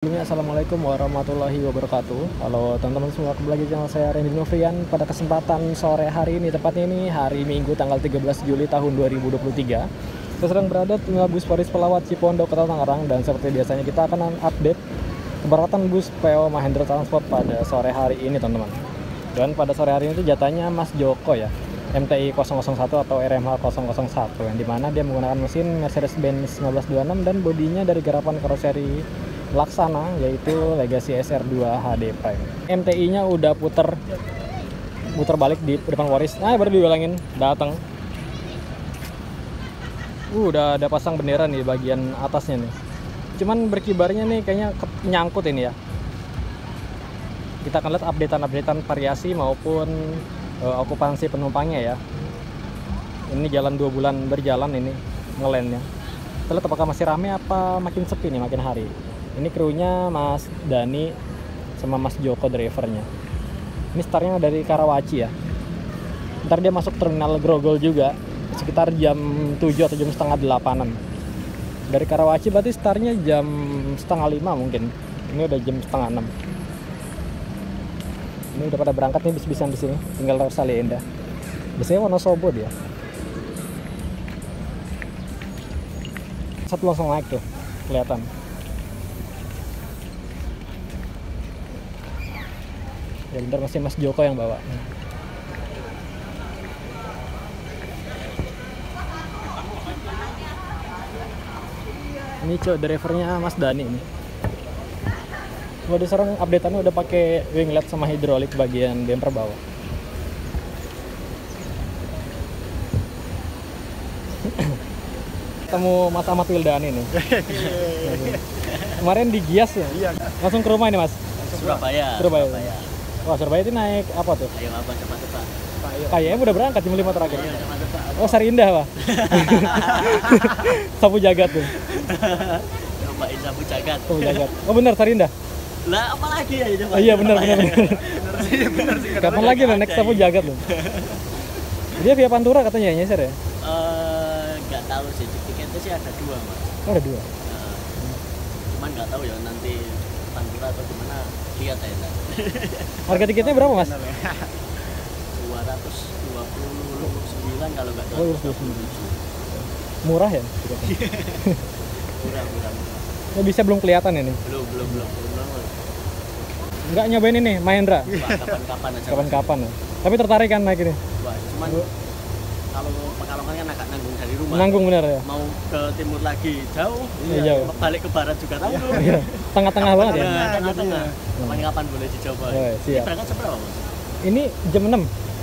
Assalamualaikum warahmatullahi wabarakatuh. Halo teman-teman semua kembali lagi channel saya Randy Novrian Pada kesempatan sore hari ini Tepatnya ini hari Minggu tanggal 13 Juli tahun 2023 Kita sedang berada di bus Paris Pelawat Cipondo Kota Tangerang. Dan seperti biasanya kita akan update Keberangkatan bus PO Mahendra Transport pada sore hari ini teman-teman. Dan pada sore hari ini itu jatahnya Mas Joko ya MTI 001 atau RMH 001 yang di mana dia menggunakan mesin Mercedes-Benz 1926 dan bodinya dari garapan karoseri Laksana yaitu Legacy SR2 HD Prime. MTI-nya udah puter puter balik di depan waris. Nah, baru diulangin datang. Uh, udah ada pasang bendera nih bagian atasnya nih. Cuman berkibarnya nih kayaknya nyangkut ini ya. Kita akan lihat updatean-updatean variasi maupun uh, okupansi penumpangnya ya. Ini jalan dua bulan berjalan ini ngelandnya. Kita lihat apakah masih rame apa makin sepi nih makin hari ini krunya Mas Dani sama Mas Joko drivernya. Ini startnya dari Karawaci ya. Ntar dia masuk terminal Grogol juga sekitar jam 7 atau jam setengah delapanan. Dari Karawaci berarti startnya jam setengah lima mungkin. Ini udah jam setengah enam. Ini udah pada berangkat nih bis-bisan di sini tinggal Rosalia Indah. Biasanya Wonosobo dia. Satu langsung naik tuh kelihatan ya bentar masih Mas Joko yang bawa ini cok drivernya Mas Dani ini Waduh sekarang updateannya udah pakai winglet sama hidrolik bagian bumper bawah ketemu Mas Ahmad Wildani nih kemarin di Gias ya? Iya. langsung ke rumah ini Mas Surabaya. Surabaya. Wah Surabaya itu naik apa tuh? Ayo apa cepat cepat. Kayaknya udah berangkat jam 5 terakhir. Ayo cepat. Oh Sari Indah pak? Sapu jagat tuh. Cobain sapu jagat. Sapu jagat. Oh benar Sari Indah? Lah apa lagi ya coba? Oh iya benar benar benar. Bener sih. Kapan lagi lo naik sapu jagat lo? Dia via Pantura katanya ya nyeser ya? Eh nggak tahu sih tiketnya sih ada dua mas. Oh ada dua. Eh, cuman nggak tahu ya nanti atau gimana lihat aja. Harga tiketnya berapa mas? Ya. 229 kalau nggak salah. 229. Murah ya? Murah murah. murah. Oh, bisa belum kelihatan ini. Belum belum belum belum. belum. Enggak nyobain ini Mahendra. Kapan-kapan aja. Kapan-kapan. ya. Tapi tertarik kan naik ini? Wah cuman kalau Pekalongan kan agak nanggung dari rumah. Nanggung bener ya? mau ke timur lagi jauh, Iya, jauh. balik ke barat juga tanggung. Iya. Tengah-tengah banget ya? Tengah, tengah-tengah. Kapan-kapan boleh dicoba. Oh, iya, siap. Ini berangkat jam berapa, Mas? Ini jam 6. Oh,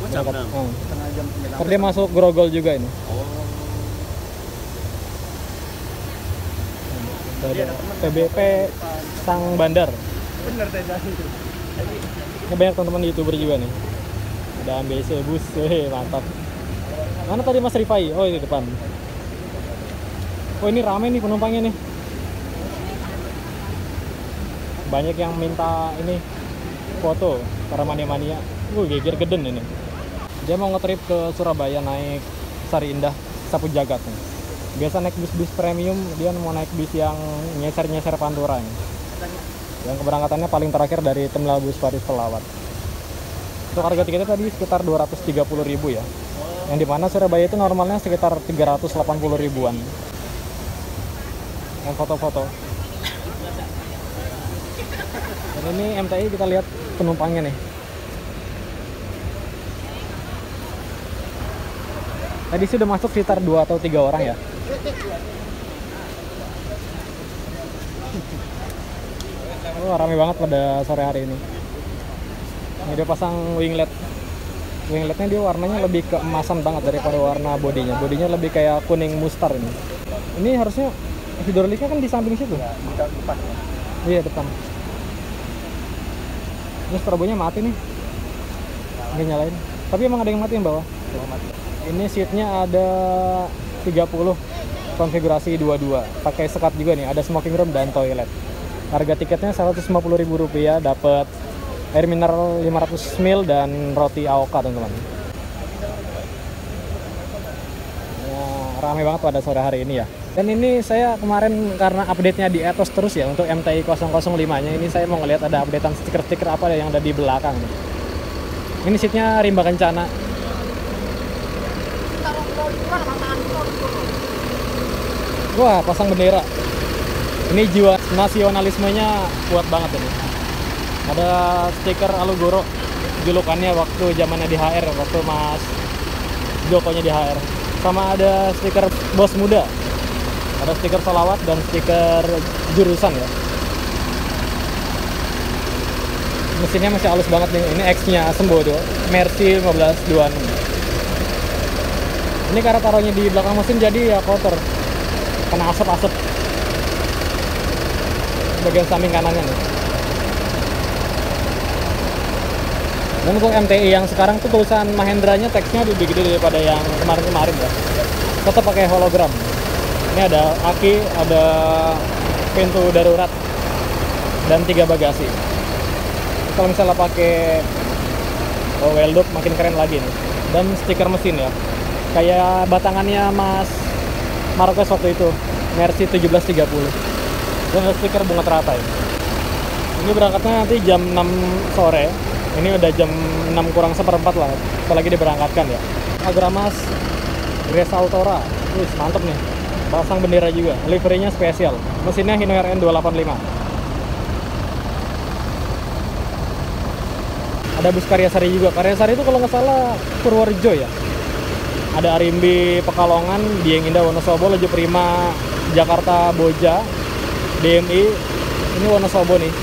jam Berangkat. 6. Hmm. Setengah jam sembilan. Ntar dia masuk Grogol juga ini. Oh. Ada PBP Sang Bandar. Bener teh jadi. Ini banyak teman-teman youtuber juga nih. Ada AMBC bus, weh mantap. Mana tadi Mas Rifai? Oh ini depan. Oh ini rame nih penumpangnya nih. Banyak yang minta ini foto para mania-mania. Uh, geger geden ini. Dia mau ngetrip ke Surabaya naik Sari Indah Sapu Jagat nih. Biasa naik bis-bis premium, dia mau naik bis yang nyeser-nyeser Pantura ini. Yang keberangkatannya paling terakhir dari Terminal Bus Paris Pelawat. Untuk harga tiketnya tadi sekitar 230.000 ya. Yang di mana Surabaya itu normalnya sekitar 380 ribuan. Yang foto-foto. Dan ini MTI kita lihat penumpangnya nih. Tadi sih udah masuk sekitar 2 atau 3 orang ya. Oh, rame banget pada sore hari ini. Ini dia pasang winglet. Wingletnya dia warnanya lebih keemasan banget daripada warna bodinya. Bodinya lebih kayak kuning mustar ini. Ini harusnya hidroliknya kan di samping situ. Buka depan ya. Iya depan. Ini strobonya mati nih. Nggak nyalain. Tapi emang ada yang mati yang bawah. Mati. Ini seatnya ada 30 konfigurasi 22 pakai sekat juga nih ada smoking room dan toilet harga tiketnya Rp150.000 dapat air mineral 500 ml dan roti AOK teman-teman ya, rame banget pada sore hari ini ya Dan ini saya kemarin karena update-nya di Ethos terus ya untuk MTI 005-nya ini saya mau ngelihat ada updatean stiker-stiker apa yang ada di belakang. Ini seatnya rimba kencana. Wah, pasang bendera. Ini jiwa nasionalismenya kuat banget ini. Ada stiker Alugoro julukannya waktu zamannya di HR, waktu Mas Jokonya di HR. Sama ada stiker bos muda. Ada stiker salawat dan stiker jurusan ya. Mesinnya masih halus banget nih. Ini X-nya Sembodo, Mercy 1526. Ini karena taruhnya di belakang mesin jadi ya kotor. Kena asap-asap. Bagian samping kanannya nih. Dan untuk MTI yang sekarang tuh tulisan Mahendranya teksnya lebih gede daripada yang kemarin-kemarin ya. Tetap pakai hologram. Ini ada aki, ada pintu darurat, dan tiga bagasi. Kalau misalnya pakai oh, makin keren lagi nih. Dan stiker mesin ya. Kayak batangannya Mas Marquez waktu itu, Mercy 1730. Dan stiker bunga teratai. Ini berangkatnya nanti jam 6 sore. Ini udah jam 6 kurang seperempat lah. Apalagi diberangkatkan ya. Agramas Grace Altora. Wih, mantep nih. Pasang bendera juga. Liverynya spesial. Mesinnya Hino RN 285. Ada bus Karyasari juga. Karyasari itu kalau nggak salah Purworejo ya. Ada Arimbi Pekalongan, Dieng Indah Wonosobo, Lejo Prima, Jakarta Boja, DMI. Ini Wonosobo nih.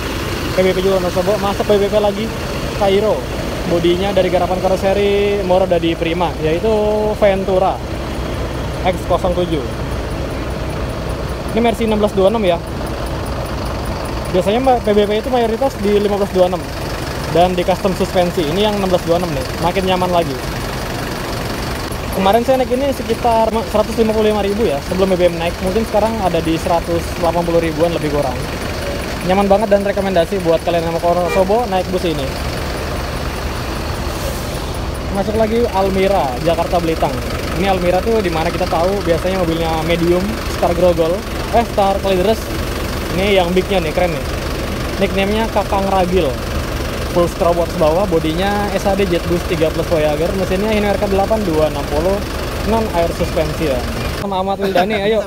PBP juga Wonosobo, masuk PBP lagi Cairo. Bodinya dari garapan karoseri Moro dari Prima, yaitu Ventura X07. Ini Mercy 1626 ya. Biasanya PBP itu mayoritas di 1526 dan di custom suspensi. Ini yang 1626 nih, makin nyaman lagi. Kemarin saya naik ini sekitar 155.000 ya sebelum BBM naik. Mungkin sekarang ada di 180 ribuan lebih kurang. Nyaman banget dan rekomendasi buat kalian yang mau ke Wonosobo naik bus ini. Masuk lagi Almira, Jakarta Belitung. Ini Almira tuh di mana kita tahu biasanya mobilnya medium, Star Grogol, eh Star Calideres. Ini yang bignya nih, keren nih. Nickname-nya Kakang Ragil. Full strobox bawah, bodinya SAD Jetboost 3 Plus Voyager, mesinnya Hino RK8 260, non air suspensi ya. Sama Ahmad Wildani, ayo.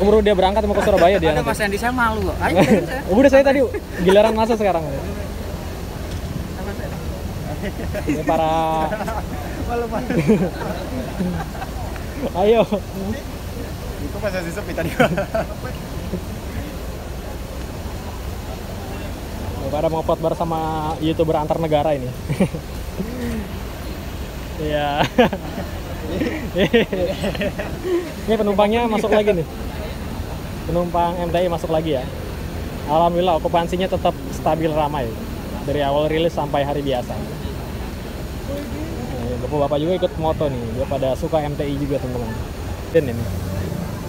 Keburu dia berangkat mau ke Surabaya dia. Ada. Mas Andi saya malu kok. Ayo udah saya tadi giliran masa sekarang. Ini para ayo. Itu Mas Andi sepi tadi. Pada mau potbar sama youtuber antar negara ini. Iya. ini penumpangnya masuk lagi nih. Penumpang MTI masuk lagi ya. Alhamdulillah okupansinya tetap stabil ramai dari awal rilis sampai hari biasa. Bapak-bapak juga ikut moto nih, dia pada suka MTI juga teman-teman. Dan ini.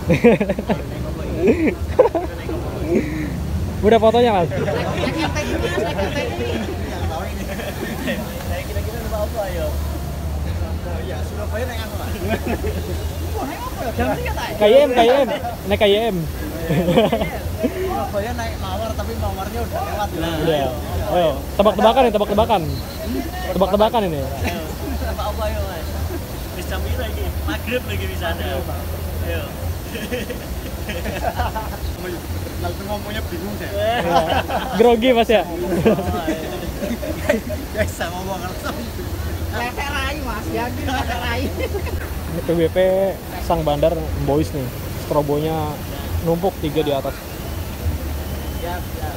Udah fotonya mas? Ya Surabaya naik KYM. Surabaya naik mawar tapi mawarnya udah lewat. Nah, Udah. Ayo, tebak-tebakan nih, tebak-tebakan. Tebak-tebakan ini. Ayo, nama apa ya mas? Wis jam piro iki? Maghrib lagi di sana. Ayo. Lalu ngomongnya bingung saya. Ya. Grogi mas ya. Guys, saya ngomong langsung. Letek rai mas, yakin letek rai. Ini PBP Sang Bandar Boys nih. Strobonya numpuk tiga di atas. Siap, siap.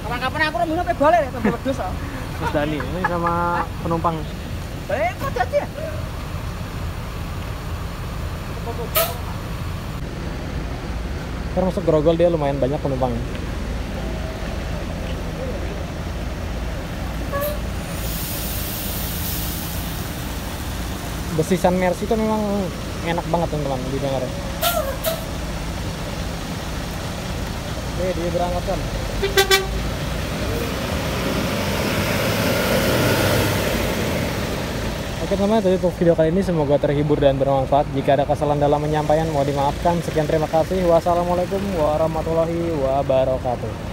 Kapan-kapan aku rambutnya pe balik ya, tempat wedhus kok. Mas Dani, ini sama penumpang. Eh, kok jadi ya? Kan masuk Grogol dia lumayan banyak penumpangnya. Besisan Mercy itu memang enak banget teman-teman didengar. Oke, dia berangkat kan. Oke teman-teman, itu untuk video kali ini semoga terhibur dan bermanfaat. Jika ada kesalahan dalam menyampaikan, mohon dimaafkan. Sekian terima kasih. Wassalamualaikum warahmatullahi wabarakatuh.